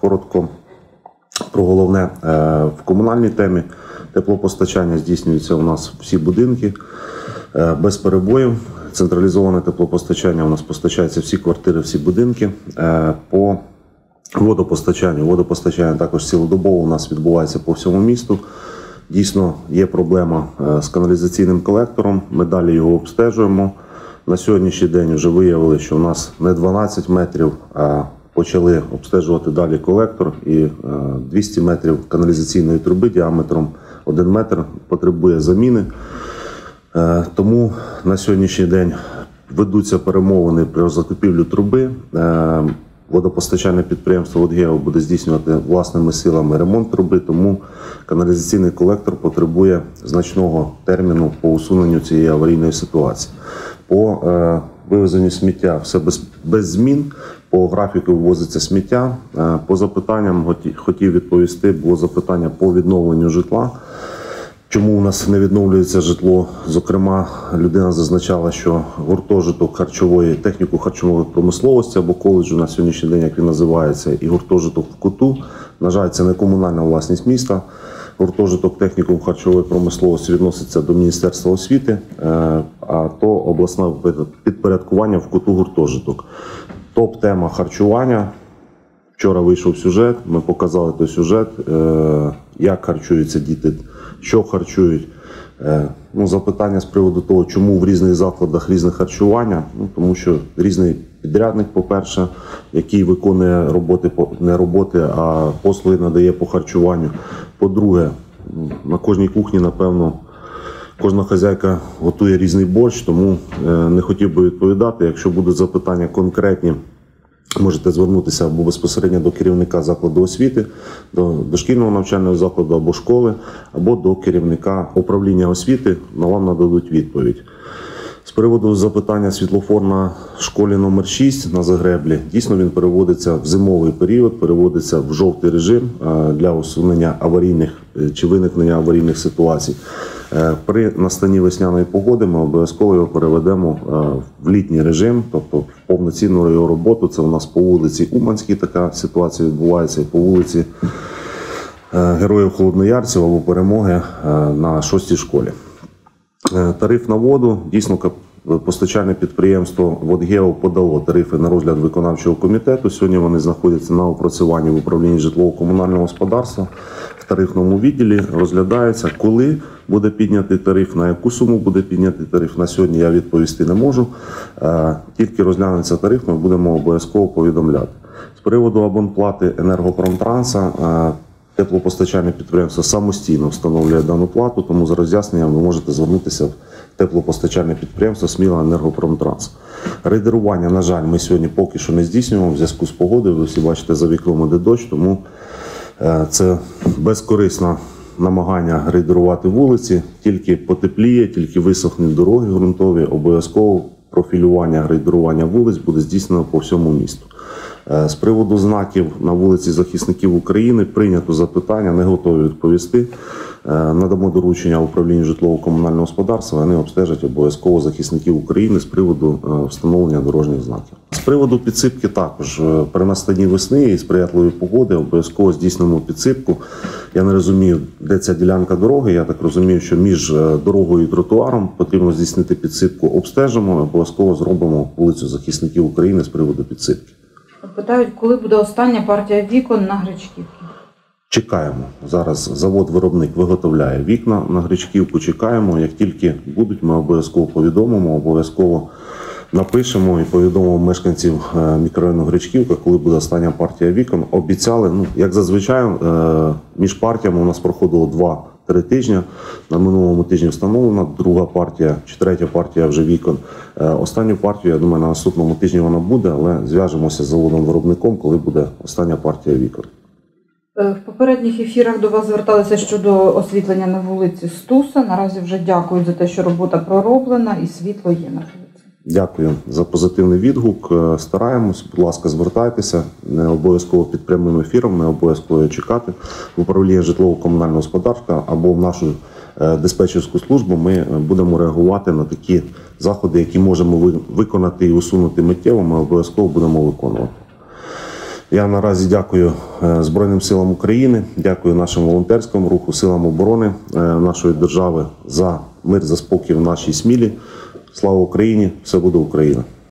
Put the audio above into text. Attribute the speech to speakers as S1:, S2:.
S1: Коротко про головне Е, в комунальній темі. Теплопостачання здійснюється у нас всі будинки е, без перебоїв. Централізоване теплопостачання у нас постачається всі квартири, всі будинки. Е, По водопостачанню. Водопостачання також цілодобово у нас відбувається по всьому місту. Дійсно, є проблема з каналізаційним колектором. Ми далі його обстежуємо. На сьогоднішній день вже виявили, що у нас не 12 метрів, а почали обстежувати далі колектор, і е, 200 метрів каналізаційної труби діаметром 1 метр потребує заміни. Е, Тому на сьогоднішній день ведуться перемовини про закупівлю труби. Е, Водопостачальне підприємство «Водгео» буде здійснювати власними силами ремонт труби, тому каналізаційний колектор потребує значного терміну по усуненню цієї аварійної ситуації. По е, вивезенню сміття все без, без змін. По графіку ввозиться сміття. Е, по запитанням хоті- хотів відповісти. Було запитання по відновленню житла. Чому у нас не відновлюється житло? Зокрема, людина зазначала, що гуртожиток харчової техніку харчової промисловості або коледжу на сьогоднішній день, як він називається, і гуртожиток в куту. На жаль, це не комунальна власність міста. Гуртожиток технікум харчової промисловості відноситься до Міністерства освіти, е, а то обласне підпорядкування в куту гуртожиток. Топ-тема харчування. Вчора вийшов сюжет, ми показали той сюжет, е, як харчуються діти, що харчують. Е, Ну, запитання з приводу того, чому в різних закладах різне харчування. Ну, тому що різний підрядник, по-перше, який виконує роботи не роботи, а послуги надає по харчуванню. По-друге, на кожній кухні, напевно, Кожна хазяйка готує різний борщ, тому е, не хотів би відповідати. Якщо будуть запитання конкретні, можете звернутися або безпосередньо до керівника закладу освіти, до дошкільного навчального закладу або школи, або до керівника управління освіти, на вам нададуть відповідь. Приводу запитання світлофор на школі номер 6 на Загреблі, дійсно він переводиться в зимовий період, переводиться в жовтий режим е, для усунення аварійних е, чи виникнення аварійних ситуацій. Е, При настанні весняної погоди ми обов'язково його переведемо в літній режим, тобто в повноцінну його роботу. Це у нас по вулиці Уманській така ситуація відбувається, і по вулиці Героїв Холодноярців або перемоги на шостій школі. Тариф на воду дійсно постачальне підприємство «Водгео» подало тарифи на розгляд виконавчого комітету. Сьогодні вони знаходяться на опрацюванні в управлінні житлово-комунального господарства в тарифному відділі. Розглядається, коли буде піднятий тариф, на яку суму буде піднятий тариф. На сьогодні я відповісти не можу. Е, Тільки розглянеться тариф, ми будемо обов'язково повідомляти. З приводу абонплати енергопромтранса. е, Теплопостачальне підприємство самостійно встановлює дану плату, тому за роз'ясненням ви можете звернутися в теплопостачальне підприємство Сміла Енергопромтранс. Рейдерування, на жаль, ми сьогодні поки що не здійснюємо в зв'язку з погодою. Ви всі бачите за вікном іде дощ, тому е, це безкорисне намагання рейдерувати вулиці. Тільки потепліє, тільки висохнуть дороги ґрунтові, обов'язково профілювання грейдерування вулиць буде здійснено по всьому місту. Е, З приводу знаків на вулиці захисників України прийнято запитання, не готові відповісти. Е, Надамо доручення управлінню житлово-комунального господарства. Вони обстежать обов'язково захисників України з приводу е, встановлення дорожніх знаків. З приводу підсипки також при настанні весни і сприятливої погоди обов'язково здійснимо підсипку. Я не розумію, де ця ділянка дороги. Я так розумію, що між дорогою і тротуаром потрібно здійснити підсипку. Обстежимо, обов'язково зробимо вулицю захисників України з приводу підсипки.
S2: Питають, коли буде остання партія вікон на Гречківці.
S1: Чекаємо. Зараз завод-виробник виготовляє вікна на Гречківку. Чекаємо. Як тільки будуть, ми обов'язково повідомимо, обов'язково напишемо і повідомимо мешканців е, мікрорайону Гречківка, коли буде остання партія вікон. Обіцяли, ну як зазвичай, е, між партіями у нас проходило два-три тижні. На минулому тижні встановлена друга партія чи третя партія вже вікон. Е, Останню партію, я думаю, на наступному тижні вона буде, але зв'яжемося з заводом-виробником, коли буде остання партія вікон.
S2: Е, В попередніх ефірах до вас зверталися щодо освітлення на вулиці Стуса. Наразі вже дякують за те, що робота пророблена і світло є на вулиці.
S1: Дякую за позитивний відгук. Е, Стараємось, будь ласка, звертайтеся. Не обов'язково під прямим ефіром, не обов'язково чекати в управління житлово-комунального господарства або в нашу е, диспетчерську службу. Ми е, будемо реагувати на такі заходи, які можемо ви- виконати і усунути миттєво. Ми обов'язково будемо виконувати. Я наразі дякую Збройним силам України, дякую нашому волонтерському руху, силам оборони нашої держави за мир, за спокій в нашій смілі. Слава Україні! Все буде Україна!